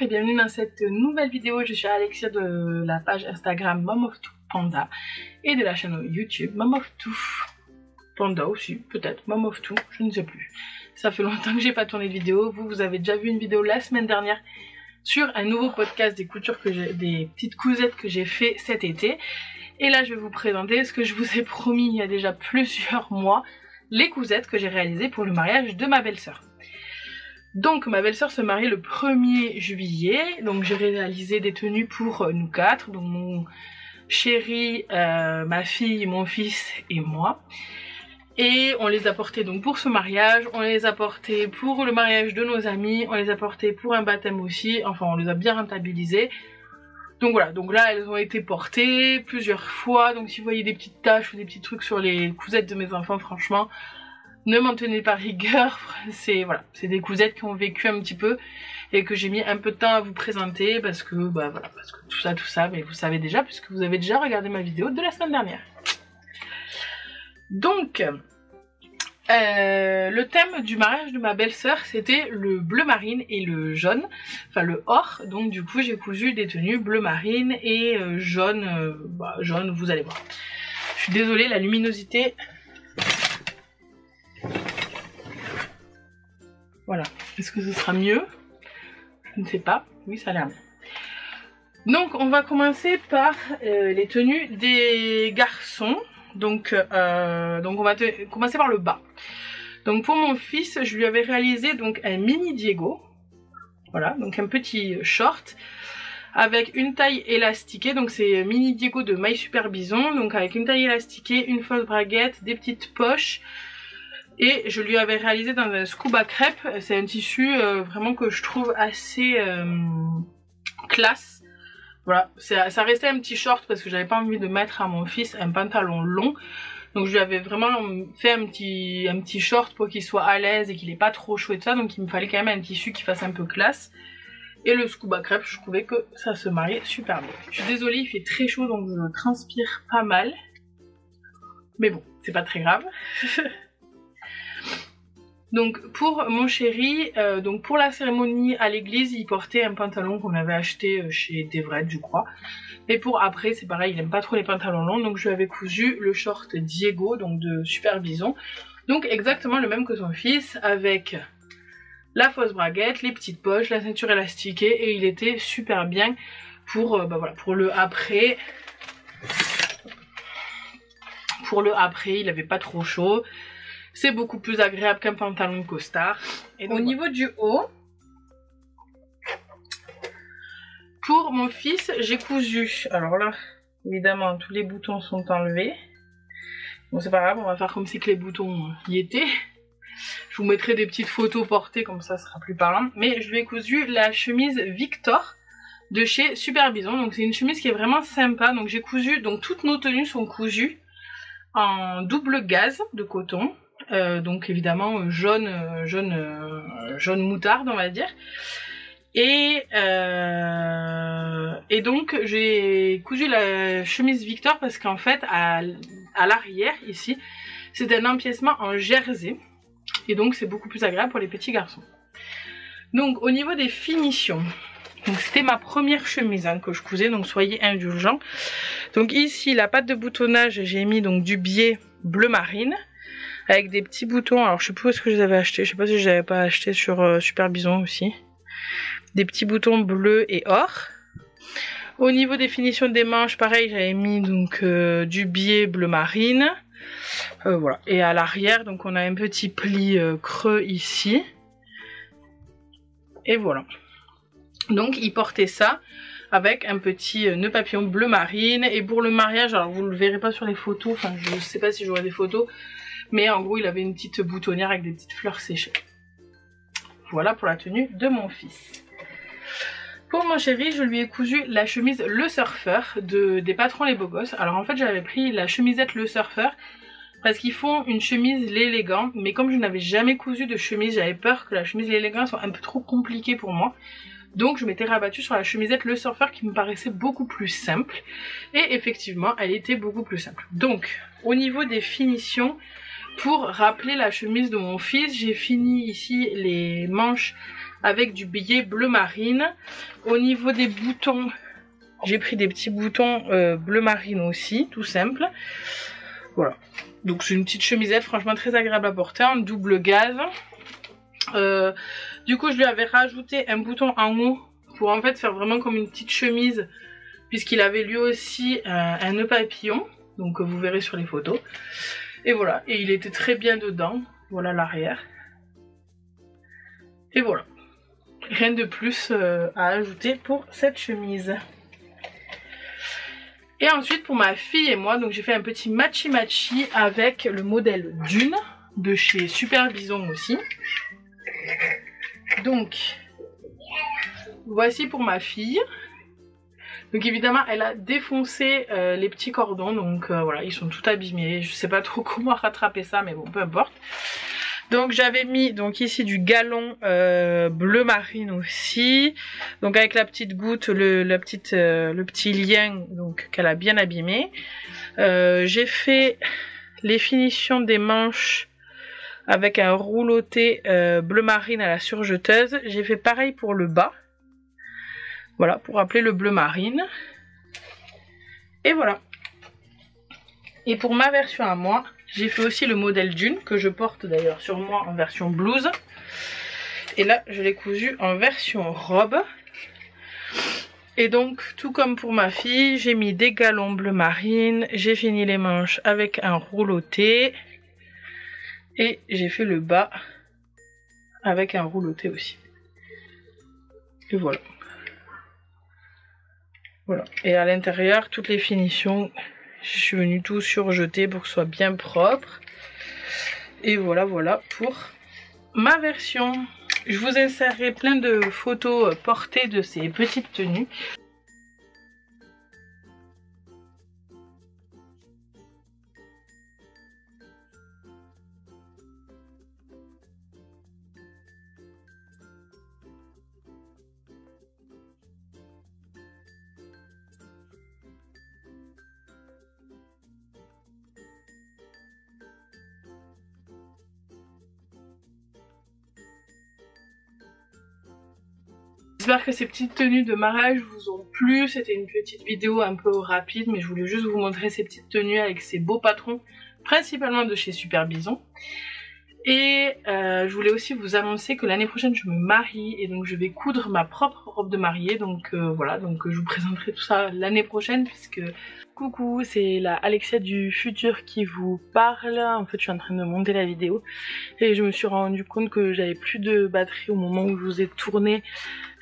Et bienvenue dans cette nouvelle vidéo. Je suis Alexia de la page Instagram Mom of Panda et de la chaîne YouTube Mom of Panda aussi, peut-être Mom of Two, je ne sais plus. Ça fait longtemps que j'ai pas tourné de vidéo. Vous, vous avez déjà vu une vidéo la semaine dernière sur un nouveau podcast des coutures que des petites cousettes que j'ai fait cet été. Et là, je vais vous présenter ce que je vous ai promis il y a déjà plusieurs mois, les cousettes que j'ai réalisées pour le mariage de ma belle-sœur. Donc ma belle-sœur se marie le 1er juillet, donc j'ai réalisé des tenues pour euh, nous quatre, donc mon chéri, euh, ma fille, mon fils et moi. Et on les a portés donc pour ce mariage, on les a portés pour le mariage de nos amis, on les a portés pour un baptême aussi, enfin on les a bien rentabilisés. Donc voilà, donc là elles ont été portées plusieurs fois, donc si vous voyez des petites taches ou des petits trucs sur les cousettes de mes enfants, franchement, ne m'en tenez pas rigueur, c'est voilà, c'est des cousettes qui ont vécu un petit peu et que j'ai mis un peu de temps à vous présenter parce que bah voilà, parce que tout ça tout ça, mais vous savez déjà puisque vous avez déjà regardé ma vidéo de la semaine dernière. Donc euh, le thème du mariage de ma belle-sœur c'était le bleu marine et le jaune, enfin le or, donc du coup j'ai cousu des tenues bleu marine et euh, jaune, euh, bah, jaune vous allez voir. Je suis désolée, la luminosité Voilà. Est-ce que ce sera mieux? Je ne sais pas. Oui, ça a l'air mieux. Donc, on va commencer par euh, les tenues des garçons. Donc, euh, on va commencer par le bas. Donc, pour mon fils, je lui avais réalisé donc un mini Diego. Voilà, donc un petit short avec une taille élastiquée, donc c'est mini Diego de maille super bison, donc avec une taille élastiquée, une fausse braguette, des petites poches, et je lui avais réalisé dans un scuba crêpe. C'est un tissu euh, vraiment que je trouve assez euh, classe. Voilà, ça restait un petit short parce que j'avais pas envie de mettre à mon fils un pantalon long. Donc je lui avais vraiment fait un petit, un petit short pour qu'il soit à l'aise et qu'il ait pas trop chaud et tout ça. Donc il me fallait quand même un tissu qui fasse un peu classe. Et le scuba crêpe, je trouvais que ça se mariait super bien. Je suis désolée, il fait très chaud donc je transpire pas mal. Mais bon, c'est pas très grave. Donc pour mon chéri, euh, donc pour la cérémonie à l'église, il portait un pantalon qu'on avait acheté euh, chez Devred, je crois. Et pour après, c'est pareil, il aime pas trop les pantalons longs, donc je lui avais cousu le short Diego, donc de Super Bison. Donc exactement le même que son fils, avec la fausse braguette, les petites poches, la ceinture élastiquée, et il était super bien pour, euh, bah pour le après. Pour le après, il avait pas trop chaud. C'est beaucoup plus agréable qu'un pantalon costard. Et au niveau du haut, pour mon fils, j'ai cousu. Alors là, évidemment, tous les boutons sont enlevés. Bon, c'est pas grave, on va faire comme si que les boutons y étaient. Je vous mettrai des petites photos portées, comme ça, ce sera plus parlant. Mais je lui ai cousu la chemise Victor de chez Super Bison. Donc c'est une chemise qui est vraiment sympa. Donc j'ai cousu, donc toutes nos tenues sont cousues en double gaz de coton. Euh, donc évidemment euh, jaune, euh, jaune, jaune moutarde on va dire. Et, et donc j'ai cousu la chemise Victor parce qu'en fait à, à l'arrière ici c'est un empiècement en jersey et donc c'est beaucoup plus agréable pour les petits garçons. Donc au niveau des finitions, c'était ma première chemise hein, que je cousais donc soyez indulgents. Donc ici la patte de boutonnage j'ai mis donc du biais bleu marine avec des petits boutons. Alors je sais plus où est-ce que je les avais achetés. Je sais pas si je les avais pas acheté sur euh, Super Bison aussi. Des petits boutons bleus et or. Au niveau des finitions des manches, pareil, j'avais mis donc euh, du biais bleu marine. Euh, voilà. Et à l'arrière, donc on a un petit pli creux ici. Et voilà. Donc il portait ça avec un petit nœud papillon bleu marine. Et pour le mariage, alors vous ne le verrez pas sur les photos, enfin je ne sais pas si j'aurai des photos, mais en gros, il avait une petite boutonnière avec des petites fleurs séchées. Voilà pour la tenue de mon fils. Pour mon chéri, je lui ai cousu la chemise Le Surfeur de, des patrons Les Beaux Gosses. Alors en fait, j'avais pris la chemisette Le Surfeur parce qu'ils font une chemise l'élégant. Mais comme je n'avais jamais cousu de chemise, j'avais peur que la chemise l'élégant soit un peu trop compliquée pour moi. Donc je m'étais rabattue sur la chemisette Le Surfeur qui me paraissait beaucoup plus simple. Et effectivement, elle était beaucoup plus simple. Donc, au niveau des finitions, pour rappeler la chemise de mon fils, j'ai fini ici les manches avec du billet bleu marine. Au niveau des boutons, j'ai pris des petits boutons euh, bleu marine aussi, tout simple. Voilà. Donc c'est une petite chemisette, franchement très agréable à porter, en double gaz. Euh, du coup, je lui avais rajouté un bouton en haut pour en fait faire vraiment comme une petite chemise, puisqu'il avait lui aussi un nœud papillon, donc vous verrez sur les photos. Et voilà, et il était très bien dedans. Voilà l'arrière. Et voilà. Rien de plus euh, à ajouter pour cette chemise. Et ensuite pour ma fille et moi, donc j'ai fait un petit matchy matchy avec le modèle Dune de chez Super Bison aussi. Donc voici pour ma fille. Donc évidemment elle a défoncé euh, les petits cordons donc euh, voilà ils sont tout abîmés. Je sais pas trop comment rattraper ça mais bon peu importe. Donc j'avais mis donc ici du galon euh, bleu marine aussi. Donc avec la petite goutte, le, la petite, le petit lien donc qu'elle a bien abîmé. J'ai fait les finitions des manches avec un rouloté bleu marine à la surjeteuse. J'ai fait pareil pour le bas. Voilà, pour appeler le bleu marine. Et voilà. Et pour ma version à moi, j'ai fait aussi le modèle d'une que je porte d'ailleurs sur moi en version blouse. Et là, je l'ai cousu en version robe. Et donc, tout comme pour ma fille, j'ai mis des galons bleu marine. J'ai fini les manches avec un rouloté. Et j'ai fait le bas avec un rouloté aussi. Et voilà. Voilà. Et à l'intérieur, toutes les finitions je suis venue tout surjeter pour que ce soit bien propre. Et voilà, voilà pour ma version. Je vous insérerai plein de photos portées de ces petites tenues. J'espère que ces petites tenues de mariage vous ont plu. C'était une petite vidéo un peu rapide, mais je voulais juste vous montrer ces petites tenues avec ces beaux patrons, principalement de chez Super Bison. Et euh, je voulais aussi vous annoncer que l'année prochaine je me marie et donc je vais coudre ma propre robe de mariée. Donc euh, voilà, donc je vous présenterai tout ça l'année prochaine puisque coucou, c'est la Alexia du futur qui vous parle. En fait, je suis en train de monter la vidéo et je me suis rendu compte que j'avais plus de batterie au moment où je vous ai tourné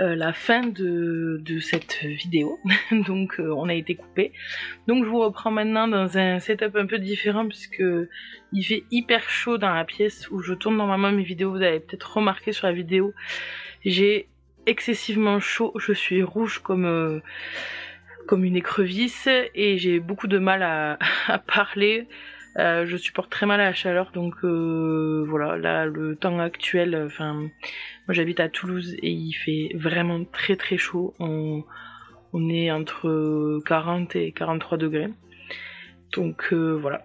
euh, la fin de, cette vidéo. Donc euh, on a été coupé. Donc je vous reprends maintenant dans un setup un peu différent puisque il fait hyper chaud dans la pièce où je tourne normalement mes vidéos. Vous avez peut-être remarqué sur la vidéo. J'ai excessivement chaud. Je suis rouge comme... Euh, comme une écrevisse et j'ai beaucoup de mal à, parler. Je supporte très mal la chaleur donc voilà là le temps actuel enfin moi j'habite à Toulouse et il fait vraiment très très chaud. On, est entre 40 et 43 degrés. Donc euh, voilà.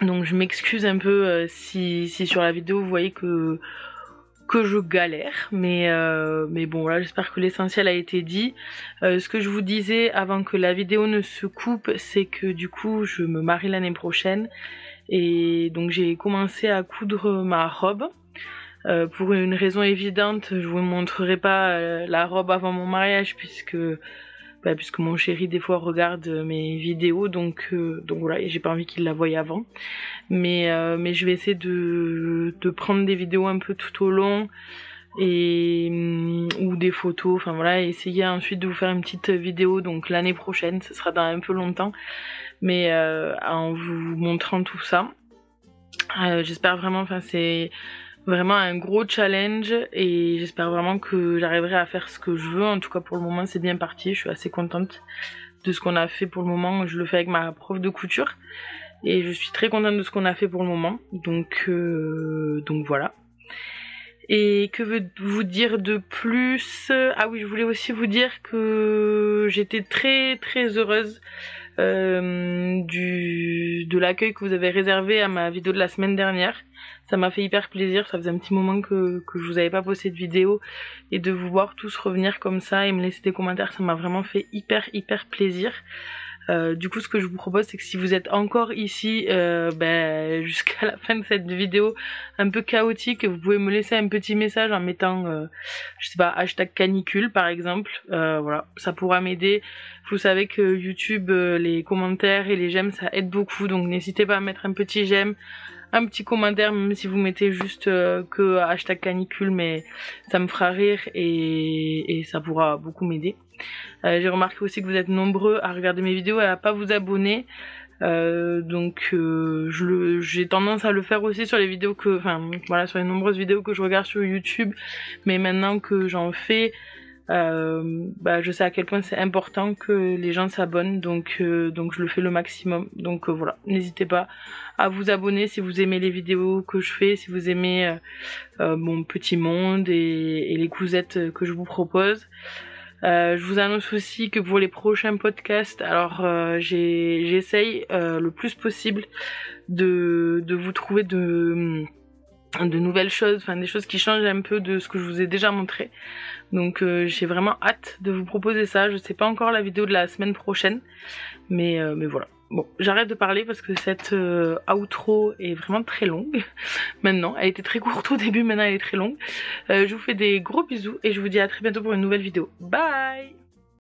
Donc je m'excuse un peu euh, si, sur la vidéo vous voyez que, que je galère. Mais, euh, mais bon voilà, j'espère que l'essentiel a été dit. ce que je vous disais avant que la vidéo ne se coupe, c'est que du coup je me marie l'année prochaine. Et donc j'ai commencé à coudre ma robe. Euh, pour une raison évidente, je vous montrerai pas euh, la robe avant mon mariage puisque bah, puisque mon chéri des fois regarde mes vidéos donc euh, donc voilà et j'ai pas envie qu'il la voie avant. Mais mais je vais essayer de de prendre des vidéos un peu tout au long et mm, ou des photos enfin voilà essayer ensuite de vous faire une petite vidéo donc l'année prochaine ce sera dans un peu longtemps mais en vous montrant tout ça j'espère vraiment enfin c'est vraiment un gros challenge et j'espère vraiment que j'arriverai à faire ce que je veux. En tout cas pour le moment c'est bien parti, je suis assez contente de ce qu'on a fait pour le moment. Je le fais avec ma prof de couture et je suis très contente de ce qu'on a fait pour le moment. Donc, euh, donc voilà. Et que vous dire de plus? Ah oui, je voulais aussi vous dire que j'étais très très heureuse euh, du, de l'accueil que vous avez réservé à ma vidéo de la semaine dernière. Ça m'a fait hyper plaisir, ça faisait un petit moment que, que je vous avais pas posté de vidéo et de vous voir tous revenir comme ça et me laisser des commentaires, ça m'a vraiment fait hyper hyper plaisir. Euh, du coup, ce que je vous propose, c'est que si vous êtes encore ici euh, ben, jusqu'à la fin de cette vidéo un peu chaotique, vous pouvez me laisser un petit message en mettant, euh, je sais pas, hashtag canicule par exemple. voilà, ça pourra m'aider. Vous savez que YouTube, les commentaires et les j'aime, ça aide beaucoup, donc n'hésitez pas à mettre un petit j'aime, un petit commentaire, même si vous mettez juste que hashtag canicule, mais ça me fera rire et, ça pourra beaucoup m'aider. Euh, j'ai remarqué aussi que vous êtes nombreux à regarder mes vidéos et à pas vous abonner. Euh, donc euh, j'ai tendance à le faire aussi sur les vidéos que, enfin voilà, sur les nombreuses vidéos que je regarde sur YouTube. Mais maintenant que j'en fais, bah, je sais à quel point c'est important que les gens s'abonnent, donc donc je le fais le maximum. Donc voilà, n'hésitez pas à vous abonner si vous aimez les vidéos que je fais, si vous aimez mon petit monde et, et les cousettes que je vous propose. Euh, je vous annonce aussi que pour les prochains podcasts, alors euh, j'essaye euh, le plus possible de, de vous trouver de, de nouvelles choses, enfin des choses qui changent un peu de ce que je vous ai déjà montré. Donc j'ai vraiment hâte de vous proposer ça. Je sais pas encore la vidéo de la semaine prochaine, mais, mais voilà. Bon, j'arrête de parler parce que cette euh, outro est vraiment très longue. Maintenant, elle était très courte au début, maintenant elle est très longue. Euh, je vous fais des gros bisous et je vous dis à très bientôt pour une nouvelle vidéo. Bye